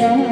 Yeah.